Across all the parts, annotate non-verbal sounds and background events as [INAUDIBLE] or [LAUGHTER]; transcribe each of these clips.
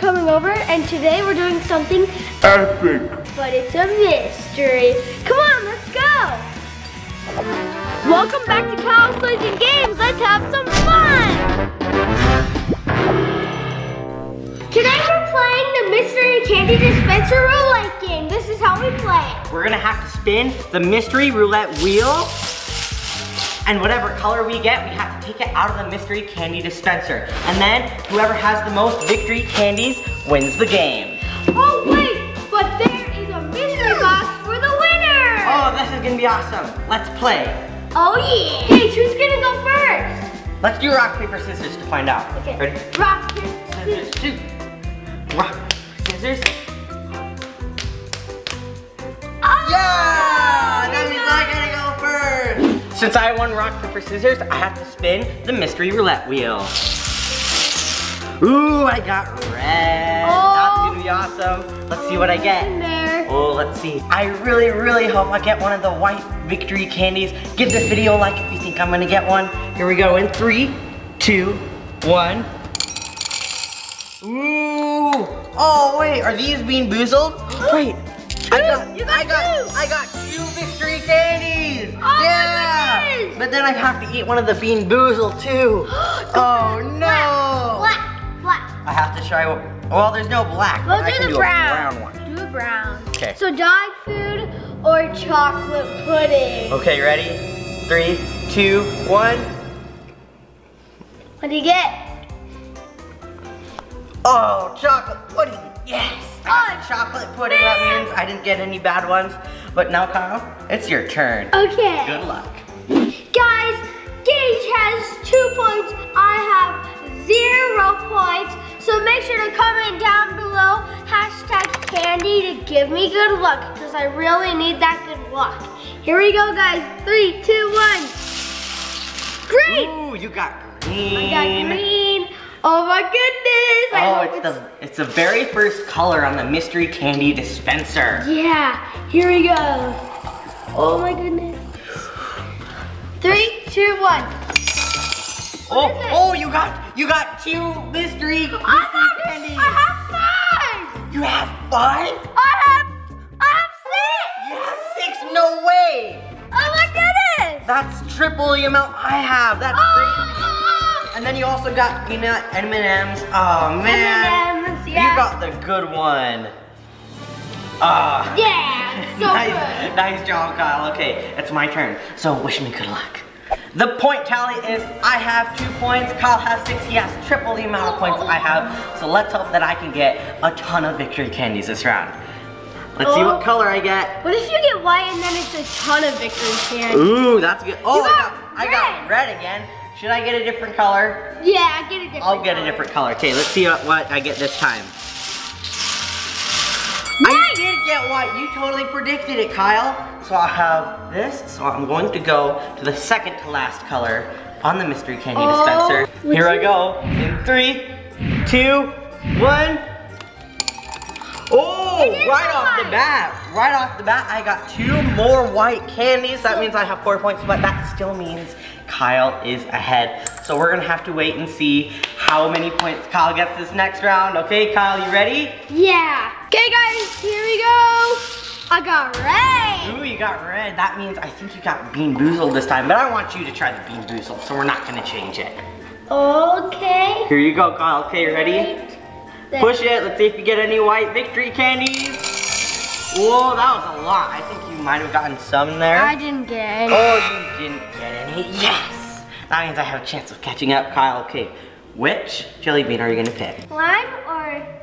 coming over and today we're doing something Epic. but it's a mystery. Come on, let's go. Welcome back to Kyle's Legend Games. Let's have some fun. Today we're playing the Mystery Candy Dispenser Roulette game. This is how we play it. We're gonna have to spin the mystery roulette wheel. And whatever color we get, we have to take it out of the mystery candy dispenser. And then whoever has the most victory candies wins the game. Oh wait, but there is a mystery box for the winner. Oh, this is gonna be awesome. Let's play. Oh yeah. Hey, who's gonna go first? Let's do rock, paper, scissors to find out. Okay. Ready? Rock, paper, Scissors, scissors. shoot. Rock, scissors. Oh, Yeah! Since I won rock, paper, scissors, I have to spin the mystery roulette wheel. Ooh, I got red. Oh. That's gonna be awesome. Let's see what I get. Oh, let's see. I really, really hope I get one of the white victory candies. Give this video a like if you think I'm gonna get one. Here we go in three, two, one. Ooh! Oh wait, are these Bean Boozled? [GASPS] Wait, I got, got I got, two. I got two victory candies. Oh yeah. But then I'd have to eat one of the bean boozled too. [GASPS] oh no! Black, black. I have to try. Well, there's no black. We'll but do the do brown. brown one. Do a brown. Okay. So dog food or chocolate pudding. Okay, ready? Three, two, one. What do you get? Oh, chocolate pudding. Yes. Oh, chocolate pudding. That means I didn't get any bad ones. But now, Kyle, it's your turn. Okay. Good luck. Guys, Gage has two points. I have zero points. So make sure to comment down below hashtag candy to give me good luck because I really need that good luck. Here we go, guys. Three, two, one. Green. Ooh, you got green. I got green. Oh my goodness. Oh, hope it's the it's the very first color on the mystery candy dispenser. Yeah, here we go. Oh my goodness. Three, two, one. Oh, oh, you got you got two mystery, mystery I have, candies. I have five. You have five? I have, I have six. You have six? No way. Oh my goodness. That's triple the amount I have. That's crazy. Oh. And then you also got peanut M&Ms. Oh man. M&Ms, yeah. You got the good one. Ah. Yeah, so [LAUGHS] nice, good. nice job, Kyle. Okay, it's my turn. So wish me good luck. The point tally is I have two points, Kyle has six, he has triple the amount of points I have. So let's hope that I can get a ton of victory candies this round. Let's see Oh. what color I get. What if you get white and then it's a ton of victory candy? Ooh, that's good. Oh, You I got got, I got red again. Should I get a different color? Yeah, get a different I'll get a different color. Okay, let's see what, what I get this time. Get white. You totally predicted it, Kyle. So I have this. So I'm going to go to the second to last color on the mystery candy Oh, dispenser. Here I go. In three, two, one. Oh, right off the bat. Right off the bat, I got two more white candies. That means I have four points, but that still means Kyle is ahead. So we're gonna have to wait and see how many points Kyle gets this next round. Okay, Kyle, you ready? Yeah. Okay, guys, here we go. I got red. Ooh, you got red. That means I think you got Bean Boozled this time, but I want you to try the Bean Boozled, so we're not gonna change it. Okay. Here you go, Kyle. Okay, you ready? There. Push it. Let's see if you get any white victory candies. Whoa, that was a lot. I think you might have gotten some there. I didn't get any. Oh, you didn't get any? Yes! That means I have a chance of catching up, Kyle. Okay, which jelly bean are you gonna pick? Lime or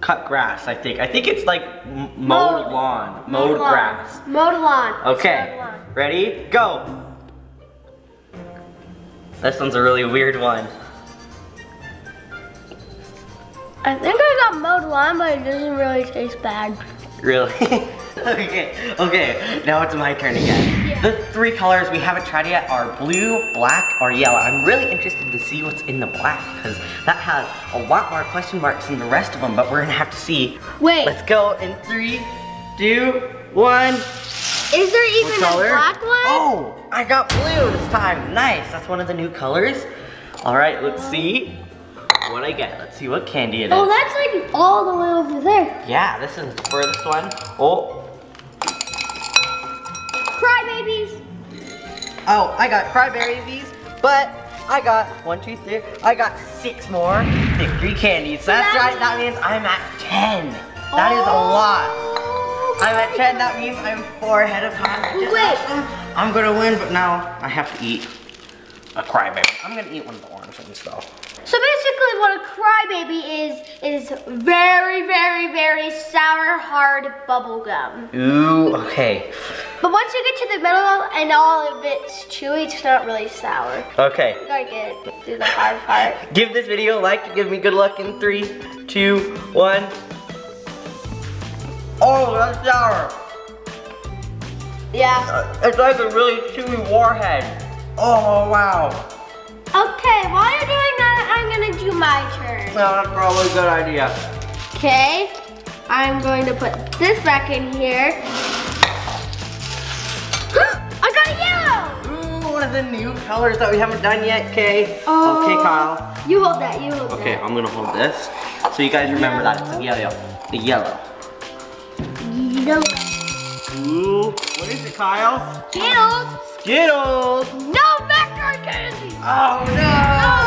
Cut grass, I think. I think it's like m- mowed Mowed. lawn, mowed, lawn. grass. Mowed lawn. Okay, mowed lawn. ready? Go! This one's a really weird one. I think I got mowed lawn, but it doesn't really taste bad. Really? [LAUGHS] okay, okay, now it's my turn again. The three colors we haven't tried yet are blue, black, or yellow. I'm really interested to see what's in the black because that has a lot more question marks than the rest of them, but we're gonna have to see. Wait, Let's go in three, two, one. is there even a black one? Oh, I got blue this time. Nice, that's one of the new colors. All right, let's see. what I get. Let's see what candy it oh, is. Oh, that's like all the way over there. Yeah, this is the furthest one. Oh, oh, I got crybabies, but I got one, two, three. I got six more victory candies. That's right. That means I'm at ten. That is a oh, lot. Oh, I'm at 10, that means I'm four ahead of time. Wait. I'm gonna win, but now I have to eat a crybaby. I'm gonna eat one of the orange ones though. So basically what a crybaby is, is very, very, very sour, hard bubble gum. Ooh, okay. But once you get to the middle and all of it's chewy, it's not really sour. Okay. You gotta get through the hard part. Give this video a like to give me good luck in three, two, one. Oh, that's sour. Yeah. Uh, It's like a really chewy warhead. Oh, wow. Okay, while you're doing that, I'm gonna do my turn. No, that's probably a good idea. Okay, I'm going to put this back in here. Of the new colors that we haven't done yet, Kay. Oh. Okay, Kyle. You hold that, you hold Okay, that. I'm gonna hold this. So you guys remember that it's the yellow. The yellow. Yellow. Ooh, what is it, Kyle? Skittles. Skittles! No macaroni candy. Oh no!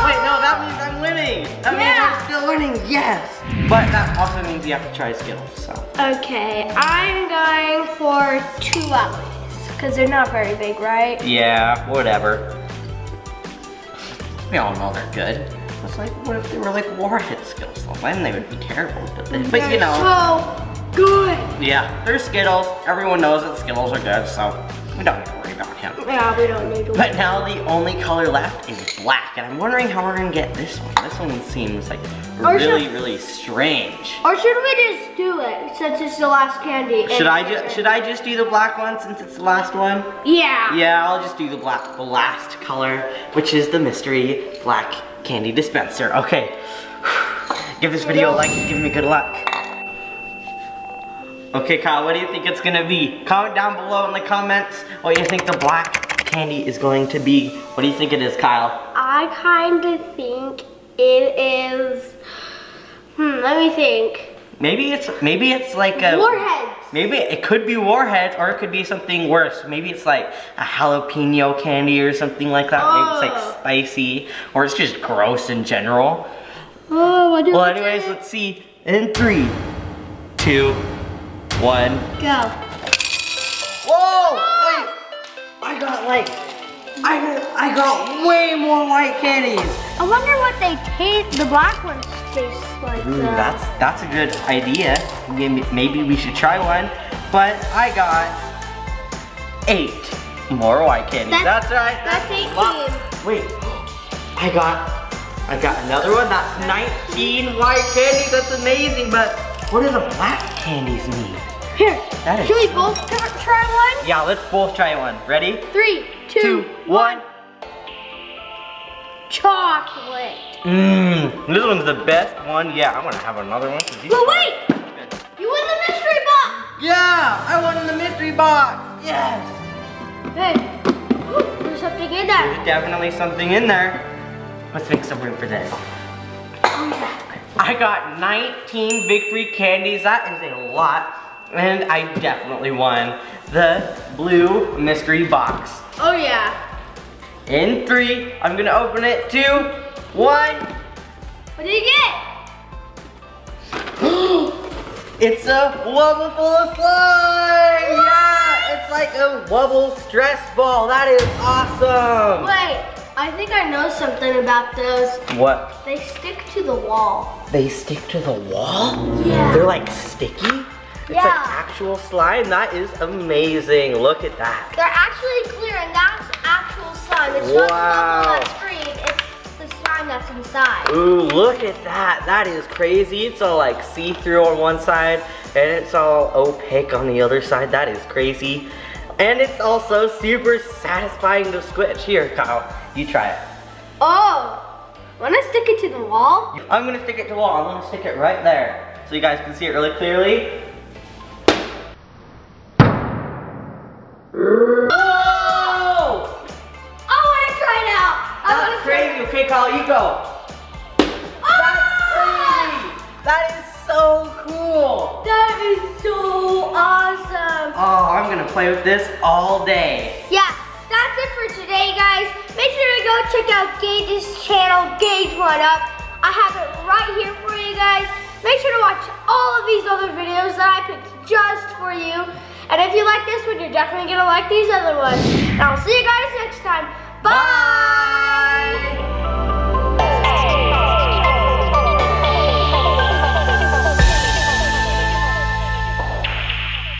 Wait, no, that means I'm winning. That means I'm still winning, yes! But that also means you have to try Skittles, so. Okay, I'm going for two ugly. Because they're not very big, right? Yeah, whatever. We all know they're good. It's like, what if they were like warhead Skittles? Well, then they would be terrible. But, they, but you know, So good. yeah, they're Skittles. Everyone knows that Skittles are good, so we don't need to worry about him. Yeah, we don't need to. But now the only color left is black, and I'm wondering how we're gonna get this one. This one seems like Or really, should- really strange. Or should we just do it since it's the last candy? Should I just should I just do the black one since it's the last one? Yeah. Yeah, I'll just do the black, the last color, which is the mystery black candy dispenser. Okay. [SIGHS] Give this video a like and give me good luck. Okay, Kyle, what do you think it's gonna be? Comment down below in the comments what you think the black candy is going to be. What do you think it is, Kyle? I kind of think it is. Hmm, let me think. Maybe it's maybe it's like a Warheads. Maybe it could be warheads or it could be something worse. Maybe it's like a jalapeno candy or something like that. Oh. Maybe it's Oh. like spicy or it's just gross in general. Oh, what do Well, anyways, let's see. In three, two, one. go. Whoa! Wait! I got like, I got, I got way more white candies. I wonder what they taste. The black ones taste like. Ooh, though. that's that's a good idea. Maybe, maybe we should try one. But I got eight more white candies. That's- That's, right. that's a 18. lot. Wait, I got, I got another one. That's 19 white candies. That's amazing. But what do the black candies mean? Here. That is Should we both try one? Yeah, let's both try one. Ready? Three, two, Two, one. Chocolate. Mmm, this one's the best one. Yeah, I'm gonna have another one. But wait, you won the mystery box. Yeah, I won the mystery box. Yes. Hey, ooh, there's something in there. There's definitely something in there. Let's make some room for this. Oh yeah. I got 19 victory candies. That is a lot. And I definitely won the blue mystery box. Oh yeah. In three, I'm gonna open it. Two, one. What did you get? [GASPS] It's a wubble full of slime. Yeah, it's like a wubble stress ball. That is awesome. Wait, I think I know something about those. What? They stick to the wall. They stick to the wall? Yeah. They're like sticky? It's Yeah. like actual slime. That is amazing. Look at that. They're actually clear, and that's actual slime. It's not the Wow. on screen. It's the slime that's inside. Ooh, look at that. That is crazy. It's all like see-through on one side and it's all opaque on the other side. That is crazy. And it's also super satisfying to squish. Here, Kyle, you try it. Oh, wanna stick it to the wall? I'm gonna stick it to the wall. I'm gonna stick it right there so you guys can see it really clearly. Okay, Kyle, you go. That is so cool. That is so awesome. Oh, I'm gonna play with this all day. Yeah, that's it for today, guys. Make sure to go check out Gage's channel, Gage One Up. I have it right here for you guys. Make sure to watch all of these other videos that I picked just for you. And if you like this one, you're definitely gonna like these other ones. And I'll see you guys next time. Bye. Bye.